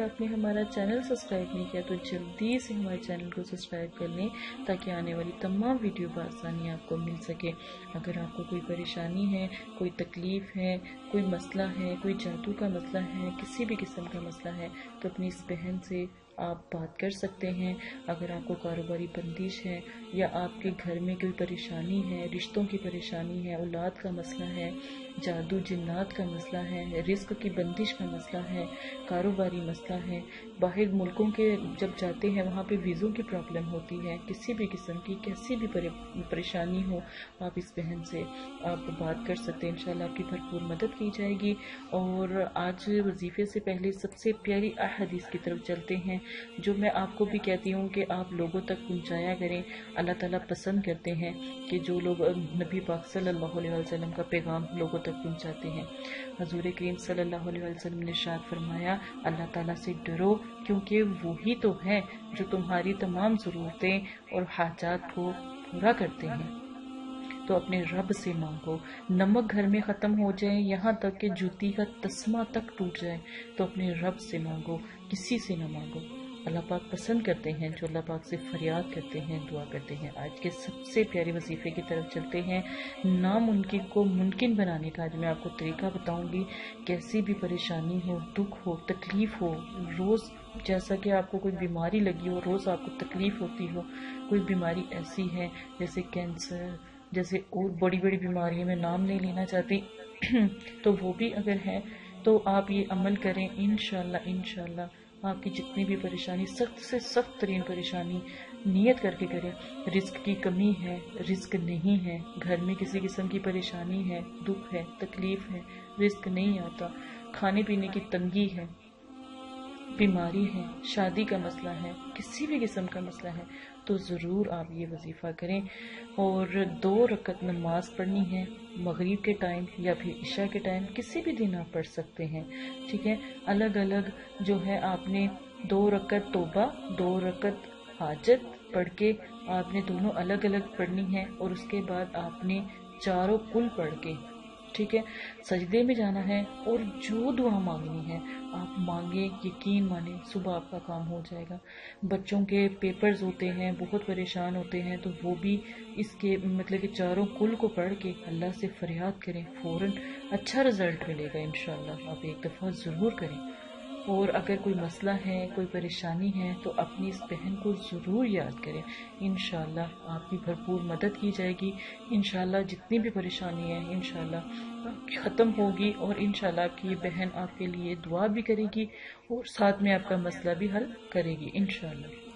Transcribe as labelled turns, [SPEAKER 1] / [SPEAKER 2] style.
[SPEAKER 1] تک آپ نے ہمارا چینل سبسکرائب نہیں کیا تو جلدی سے ہمارے چینل کو سبسکرائب کر لیں تاکہ آنے والی تمام ویڈیو بآسانی آپ کو مل سکے۔ اگر آپ کو کوئی پریشانی ہے، کوئی تکلیف ہے، کوئی مسئلہ ہے، کوئی جادو کا مسئلہ ہے، کسی بھی قسم کا مسئلہ ہے، تو اپنی اس بہن سے آپ بات کر سکتے ہیں۔ اگر آپ کو کاروباری بندش ہے یا آپ کے گھر میں کوئی پریشانی ہے، رشتوں کی پریشانی ہے، اولاد کا مسئلہ ہے، جادو جنات کا مسئلہ ہے، رزق کی بندش کا مسئلہ ہے، کاروباری مسئلہ ہے، باہر ملکوں کے جب جاتے ہیں وہاں پہ ویزوں کی پرابلم ہوتی ہے، کسی بھی قسم کی، کیسی بھی پریشانی ہو، آپ اس بہن سے آپ بات کر سکتے ہیں۔ انشاءاللہ آپ کی بھرپور مدد کی جائے گی۔ اور آج وظیفے سے پہلے سب سے پیاری احادیث کی طرف چلتے ہیں۔ جو میں آپ کو بھی کہتی ہوں کہ آپ لوگوں تک پہنچایا کریں۔ اللہ تعالیٰ پسند کرتے ہیں کہ جو لوگ نبی پاک صلی اللہ علیہ وسلم کا پیغام لوگوں تک پہنچاتے ہیں۔ حضور کریم صلی اللہ علیہ وسلم نے شاد فرمایا، اللہ تعالیٰ سے ڈرو کیونکہ وہی تو ہے جو تمہاری تمام ضرورتیں اور حاجات کو پورا کرتے ہیں۔ تو اپنے رب سے مانگو۔ نمک گھر میں ختم ہو جائے، یہاں تک کہ جوتی کا تسمہ تک ٹوٹ جائے، تو اپنے رب سے مانگو، کسی سے نہ مانگو۔ اللہ پاک پسند کرتے ہیں، جو اللہ پاک سے فریاد کرتے ہیں، دعا کرتے ہیں۔ آج کے سب سے پیارے وظیفے کی طرف چلتے ہیں۔ ناممکن کو ممکن بنانے کا آج میں آپ کو طریقہ بتاؤں گی۔ کیسی بھی پریشانی ہو، دکھ ہو، تکلیف ہو، روز جیسا کہ آپ کو کوئی بیماری لگی ہو، روز آپ کو تکلیف ہوتی ہو، کوئی بیماری ایسی ہے جیسے کینسر، جیسے اور بڑی بڑی بیماری میں نام نہیں لینا چاہتی تو وہ بھی اگر ہے تو آپ یہ عمل کریں۔ انشاءاللہ انشاءاللہ۔ آپ کی جتنی بھی پریشانی، سخت سے سخت ترین پریشانی نیت کر کے کریں رزق کی کمی ہے، رزق نہیں ہے۔ گھر میں کسی قسم کی پریشانی ہے، دکھ ہے، تکلیف ہے، رزق نہیں آتا۔ کھانے پینے کی تنگی ہے۔ بیماری ہے، شادی کا مسئلہ ہے، کسی بھی قسم کا مسئلہ ہے، تو ضرور آپ یہ وظیفہ کریں۔ اور دو رکعت نماز پڑھنی ہے، مغرب کے ٹائم یا پھر عشاء کے ٹائم، کسی بھی دن آپ پڑھ سکتے ہیں۔ ٹھیک ہے؟ الگ الگ جو ہے، آپ نے دو رکعت توبہ، دو رکعت حاجت پڑھ کے آپ نے دونوں الگ الگ پڑھنی ہے اور اس کے بعد آپ نے چاروں کل پڑھ کے ٹھیک ہے؟ سجدے میں جانا ہے اور جو دعا مانگنی ہے، آپ مانگیں، یقین مانیں، صبح آپ کا کام ہو جائے گا۔ بچوں کے پیپرز ہوتے ہیں، بہت پریشان ہوتے ہیں، تو وہ بھی اس کے مطلب کہ چاروں کل کو پڑھ کے اللہ سے فریاد کریں، فوراً اچھا رزلٹ ملے گا انشاءاللہ۔ آپ ایک دفعہ ضرور کریں۔ اور اگر کوئی مسئلہ ہے، کوئی پریشانی ہے، تو اپنی اس بہن کو ضرور یاد کریں۔ انشاءاللہ آپ کی بھرپور مدد کی جائے گی۔ انشاءاللہ جتنی بھی پریشانی ہے انشاءاللہ ختم ہوگی اور انشاءاللہ آپ کی بہن آپ کے لیے دعا بھی کرے گی اور ساتھ میں آپ کا مسئلہ بھی حل کرے گی۔ انشاءاللہ۔